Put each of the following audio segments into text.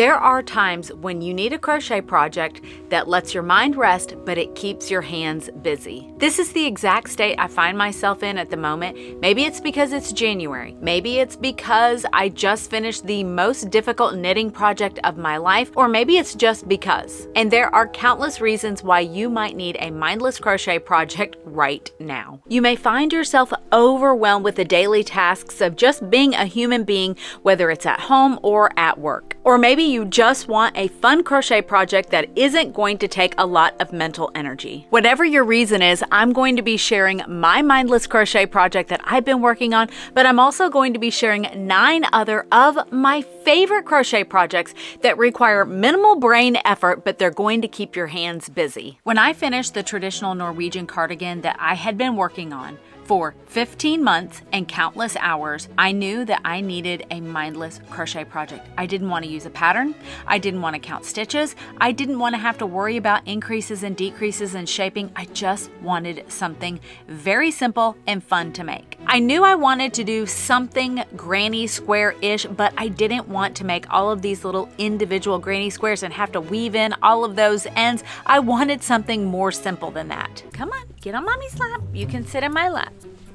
There are times when you need a crochet project that lets your mind rest, but it keeps your hands busy. This is the exact state I find myself in at the moment. Maybe it's because it's January. Maybe it's because I just finished the most difficult knitting project of my life, or maybe it's just because. And there are countless reasons why you might need a mindless crochet project right now. You may find yourself overwhelmed with the daily tasks of just being a human being, whether it's at home or at work. Or maybe you just want a fun crochet project that isn't going to take a lot of mental energy. Whatever your reason is, I'm going to be sharing my mindless crochet project that I've been working on, but I'm also going to be sharing nine other of my favorite crochet projects that require minimal brain effort, but they're going to keep your hands busy. When I finished the traditional Norwegian cardigan that I had been working on, for 15 months and countless hours, I knew that I needed a mindless crochet project. I didn't want to use a pattern. I didn't want to count stitches. I didn't want to have to worry about increases and decreases in shaping. I just wanted something very simple and fun to make. I knew I wanted to do something granny square-ish, but I didn't want to make all of these little individual granny squares and have to weave in all of those ends. I wanted something more simple than that. Come on, get on mommy's lap. You can sit in my lap. Thank you.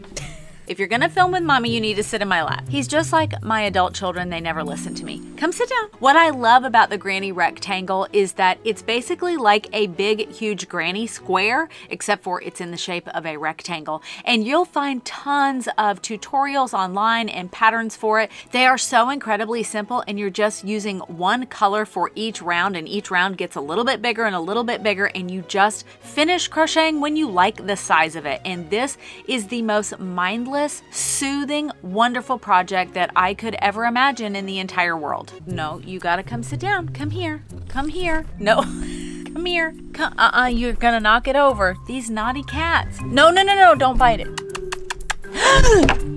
If you're gonna film with mommy, you need to sit in my lap. He's just like my adult children, they never listen to me. Come sit down. What I love about the granny rectangle is that it's basically like a big, huge granny square, except for it's in the shape of a rectangle. And you'll find tons of tutorials online and patterns for it. They are so incredibly simple and you're just using one color for each round and each round gets a little bit bigger and a little bit bigger and you just finish crocheting when you like the size of it. And this is the most mindless soothing, wonderful project that I could ever imagine in the entire world. No, you gotta come sit down. Come here. Come here. No. come here. Come, uh-uh, you're gonna knock it over. These naughty cats. No, no, no, no, don't bite it.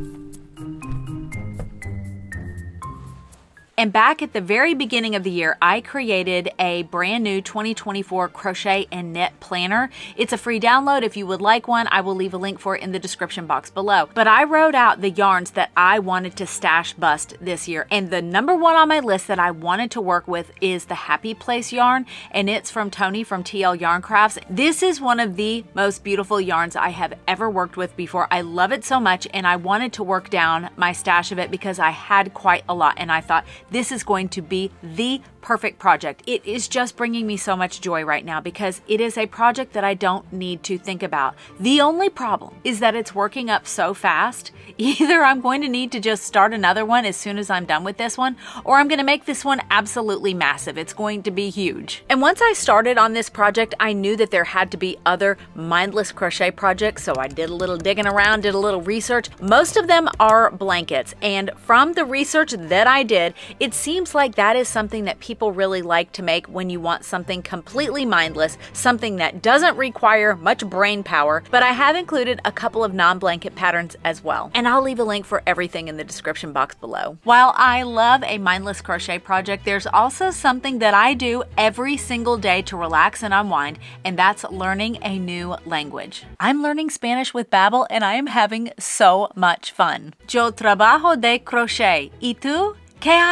And back at the very beginning of the year, I created a brand new 2024 crochet and knit planner. It's a free download. If you would like one, I will leave a link for it in the description box below. But I wrote out the yarns that I wanted to stash bust this year. And the number one on my list that I wanted to work with is the Happy Place yarn. And it's from Toni from TL Yarn Crafts. This is one of the most beautiful yarns I have ever worked with before. I love it so much and I wanted to work down my stash of it because I had quite a lot. And I thought this is going to be the perfect project. It is just bringing me so much joy right now because it is a project that I don't need to think about. The only problem is that it's working up so fast. Either I'm going to need to just start another one as soon as I'm done with this one, or I'm going to make this one absolutely massive. It's going to be huge. And once I started on this project, I knew that there had to be other mindless crochet projects, so I did a little digging around, did a little research. Most of them are blankets, and from the research that I did, it seems like that is something that people really like to make when you want something completely mindless, something that doesn't require much brain power, but I have included a couple of non-blanket patterns as well. And I'll leave a link for everything in the description box below. While I love a mindless crochet project, there's also something that I do every single day to relax and unwind, and that's learning a new language. I'm learning Spanish with Babbel and I am having so much fun. Yo trabajo de crochet. ¿Y tú? ¿Qué?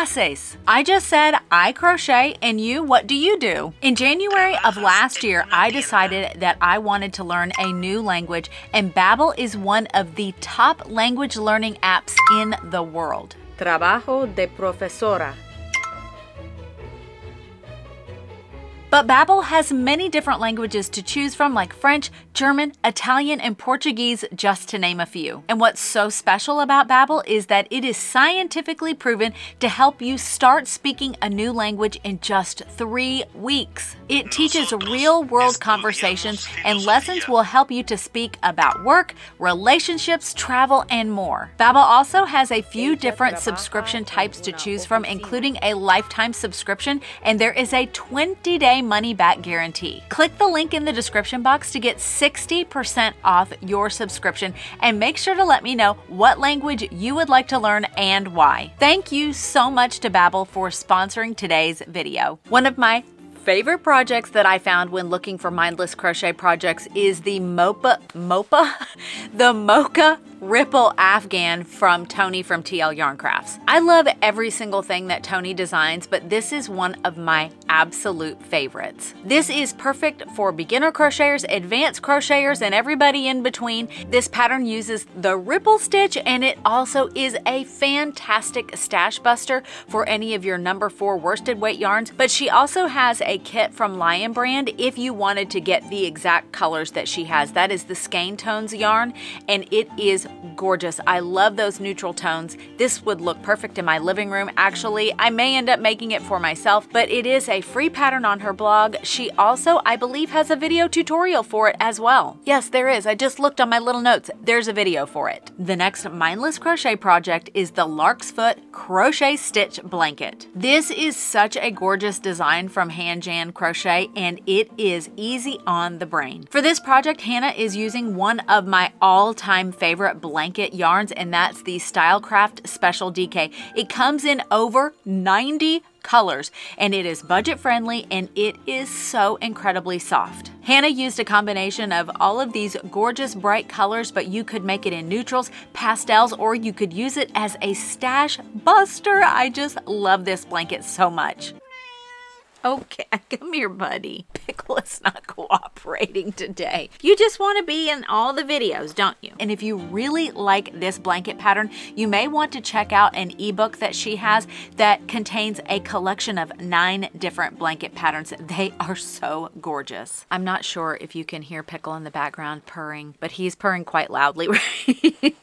I just said I crochet and you, what do you do? In January of last year, I decided that I wanted to learn a new language and Babbel is one of the top language learning apps in the world. Trabajo de profesora. But Babbel has many different languages to choose from like French, German, Italian, and Portuguese just to name a few. And what's so special about Babbel is that it is scientifically proven to help you start speaking a new language in just 3 weeks. It teaches real-world conversations and lessons will help you to speak about work, relationships, travel, and more. Babbel also has a few different subscription types to choose from including a lifetime subscription and there is a 20-day money back guarantee. Click the link in the description box to get 60% off your subscription and make sure to let me know what language you would like to learn and why. Thank you so much to Babbel for sponsoring today's video. One of my favorite projects that I found when looking for mindless crochet projects is the MOPA, MOPA? the Mocha Ripple Afghan from Toni from TL Yarn Crafts. I love every single thing that Toni designs, but this is one of my absolute favorites. This is perfect for beginner crocheters, advanced crocheters, and everybody in between. This pattern uses the ripple stitch and it also is a fantastic stash buster for any of your number four worsted weight yarns, but she also has a kit from Lion Brand if you wanted to get the exact colors that she has. That is the Skein Tones yarn and it is gorgeous. I love those neutral tones. This would look perfect in my living room. Actually, I may end up making it for myself, but it is a free pattern on her blog. She also, I believe, has a video tutorial for it as well. Yes, there is. I just looked on my little notes. There's a video for it. The next mindless crochet project is the Lark's Foot Crochet Stitch Blanket. This is such a gorgeous design from Hanjan Crochet and it is easy on the brain. For this project, Hannah is using one of my all-time favorite blanket yarns and that's the Stylecraft Special DK. It comes in over 90 colors and it is budget friendly and it is so incredibly soft. Hannah used a combination of all of these gorgeous bright colors, but you could make it in neutrals, pastels, or you could use it as a stash buster. I just love this blanket so much. Okay, come here, buddy. Pickle is not cooperating today. You just want to be in all the videos, don't you? And if you really like this blanket pattern, you may want to check out an ebook that she has that contains a collection of nine different blanket patterns. They are so gorgeous. I'm not sure if you can hear Pickle in the background purring, but he's purring quite loudly right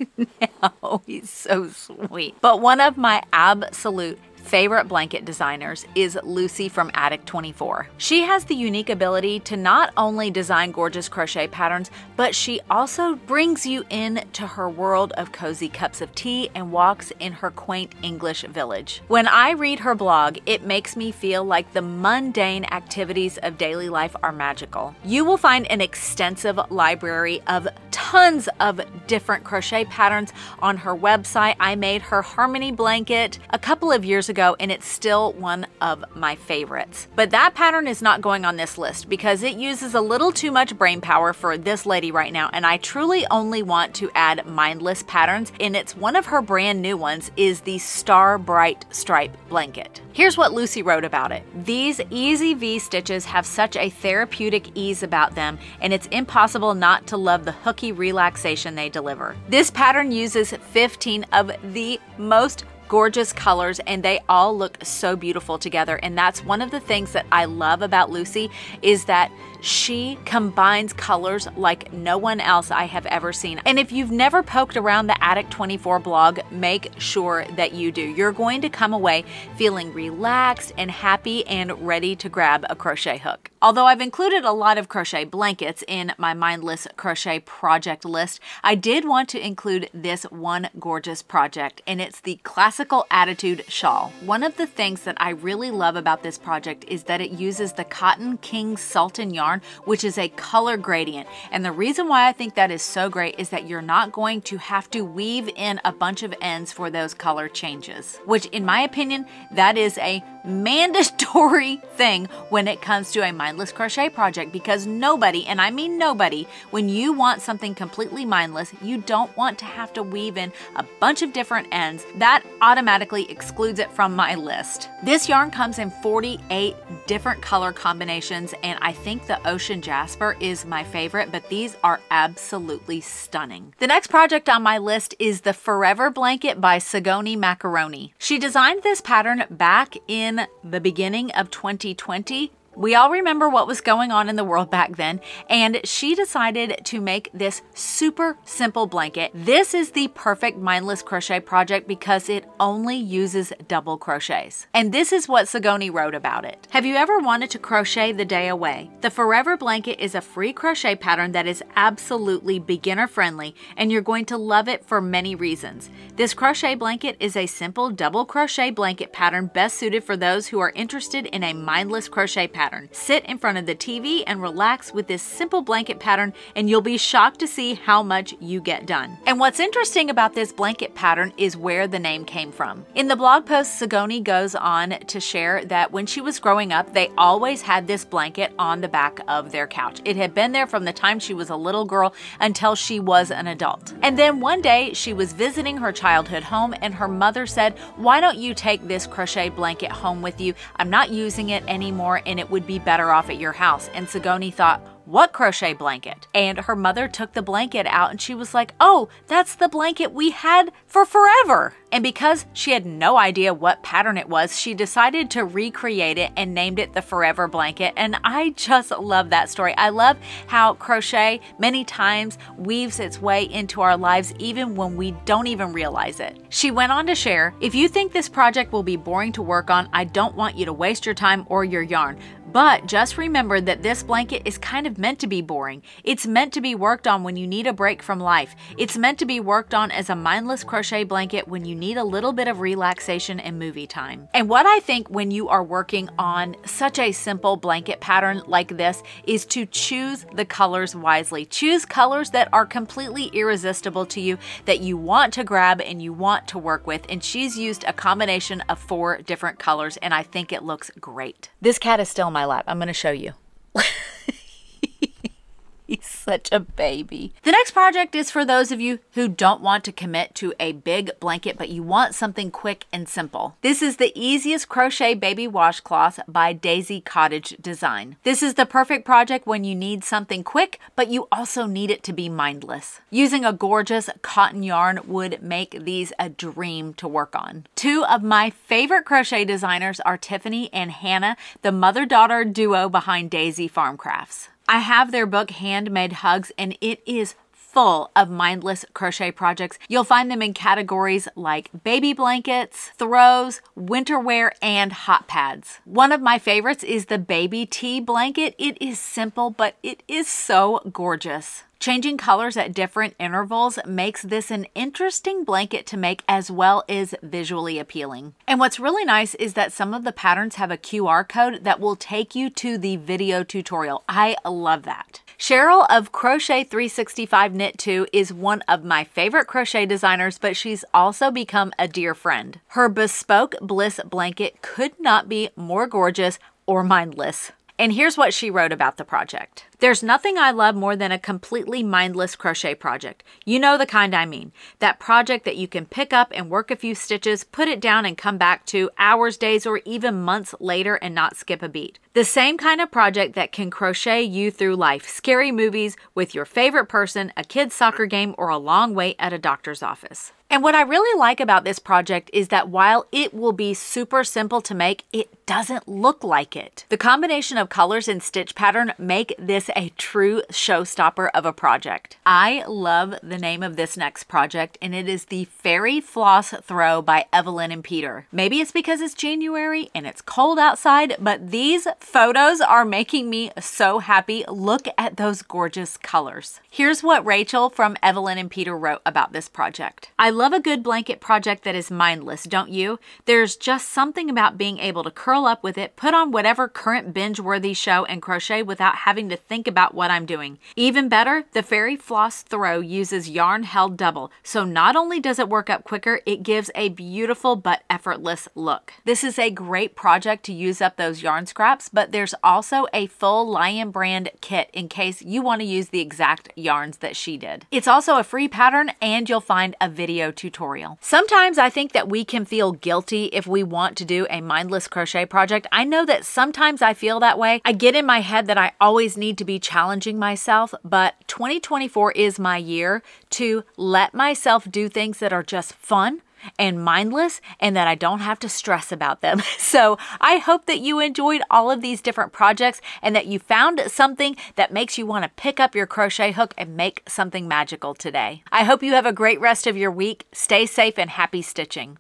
now. He's so sweet. But one of my absolute favorite blanket designers is Lucy from Attic 24. She has the unique ability to not only design gorgeous crochet patterns, but she also brings you into her world of cozy cups of tea and walks in her quaint English village. When I read her blog, it makes me feel like the mundane activities of daily life are magical. You will find an extensive library of tons of different crochet patterns on her website. I made her harmony blanket a couple of years ago and it's still one of my favorites. But that pattern is not going on this list because it uses a little too much brain power for this lady right now and I truly only want to add mindless patterns and it's one of her brand new ones is the Starbright Stripe blanket. Here's what Lucy wrote about it. These easy V stitches have such a therapeutic ease about them, and it's impossible not to love the hooky relaxation they deliver. This pattern uses 15 of the most gorgeous colors and they all look so beautiful together and that's one of the things that I love about Lucy is that she combines colors like no one else I have ever seen. And if you've never poked around the Attic 24 blog, make sure that you do. You're going to come away feeling relaxed and happy and ready to grab a crochet hook. Although I've included a lot of crochet blankets in my mindless crochet project list, I did want to include this one gorgeous project, and it's the Classical Attitude Shawl. One of the things that I really love about this project is that it uses the Cotton King Sultan yarn yarn, which is a color gradient. And the reason why I think that is so great is that you're not going to have to weave in a bunch of ends for those color changes, which in my opinion, that is a mandatory thing when it comes to a mindless crochet project because nobody, and I mean nobody, when you want something completely mindless, you don't want to have to weave in a bunch of different ends. That automatically excludes it from my list. This yarn comes in 48 different color combinations and I think the Ocean Jasper is my favorite, but these are absolutely stunning. The next project on my list is the Forever Blanket by Sigoni Macaroni. She designed this pattern back in the beginning of 2020 we all remember what was going on in the world back then, and she decided to make this super simple blanket. This is the perfect mindless crochet project because it only uses double crochets. And this is what Sigoni wrote about it. Have you ever wanted to crochet the day away? The Forever Blanket is a free crochet pattern that is absolutely beginner friendly, and you're going to love it for many reasons. This crochet blanket is a simple double crochet blanket pattern best suited for those who are interested in a mindless crochet pattern pattern. Sit in front of the TV and relax with this simple blanket pattern and you'll be shocked to see how much you get done. And what's interesting about this blanket pattern is where the name came from. In the blog post, Sigoni goes on to share that when she was growing up, they always had this blanket on the back of their couch. It had been there from the time she was a little girl until she was an adult. And then one day she was visiting her childhood home and her mother said, Why don't you take this crochet blanket home with you? I'm not using it anymore and it would be better off at your house. And Sigoni thought, what crochet blanket? And her mother took the blanket out and she was like, Oh, that's the blanket we had for forever. And because she had no idea what pattern it was, she decided to recreate it and named it the Forever Blanket. And I just love that story. I love how crochet many times weaves its way into our lives even when we don't even realize it. She went on to share If you think this project will be boring to work on, I don't want you to waste your time or your yarn. But just remember that this blanket is kind of meant to be boring. It's meant to be worked on when you need a break from life. It's meant to be worked on as a mindless crochet blanket when you need a little bit of relaxation and movie time. And what I think when you are working on such a simple blanket pattern like this is to choose the colors wisely. Choose colors that are completely irresistible to you, that you want to grab and you want to work with. And she's used a combination of four different colors, and I think it looks great. This cat is still my my lap. I'm going to show you. He's such a baby. The next project is for those of you who don't want to commit to a big blanket, but you want something quick and simple. This is the easiest crochet baby washcloth by Daisy Cottage Design. This is the perfect project when you need something quick, but you also need it to be mindless. Using a gorgeous cotton yarn would make these a dream to work on. Two of my favorite crochet designers are Tiffany and Hannah, the mother-daughter duo behind Daisy Farm Crafts. I have their book Handmade Hugs and it is full of mindless crochet projects. You'll find them in categories like baby blankets, throws, winter wear, and hot pads. One of my favorites is the baby tee blanket. It is simple, but it is so gorgeous. Changing colors at different intervals makes this an interesting blanket to make as well as visually appealing. And what's really nice is that some of the patterns have a QR code that will take you to the video tutorial. I love that. Cheryl of Crochet 365 Knit Too is one of my favorite crochet designers, but she's also become a dear friend. Her bespoke bliss blanket could not be more gorgeous or mindless. And here's what she wrote about the project. There's nothing I love more than a completely mindless crochet project. You know the kind I mean. That project that you can pick up and work a few stitches, put it down and come back to hours, days, or even months later and not skip a beat. The same kind of project that can crochet you through life. Scary movies with your favorite person, a kid's soccer game, or a long wait at a doctor's office. And what I really like about this project is that while it will be super simple to make, it doesn't look like it. The combination of colors and stitch pattern make this a true showstopper of a project. I love the name of this next project and it is the Fairy Floss Throw by Evelyn and Peter. Maybe it's because it's January and it's cold outside, but these photos are making me so happy. Look at those gorgeous colors. Here's what Rachel from Evelyn and Peter wrote about this project. I love a good blanket project that is mindless, don't you? There's just something about being able to curl up with it, put on whatever current binge-worthy show and crochet without having to think about what I'm doing. Even better, the Fairy Floss Throw uses yarn held double, so not only does it work up quicker, it gives a beautiful but effortless look. This is a great project to use up those yarn scraps, but there's also a full Lion brand kit in case you want to use the exact yarns that she did. It's also a free pattern and you'll find a video tutorial. Sometimes I think that we can feel guilty if we want to do a mindless crochet project. I know that sometimes I feel that way. I get in my head that I always need to be challenging myself, but 2024 is my year to let myself do things that are just fun and mindless and that I don't have to stress about them. So I hope that you enjoyed all of these different projects and that you found something that makes you want to pick up your crochet hook and make something magical today. I hope you have a great rest of your week. Stay safe and happy stitching.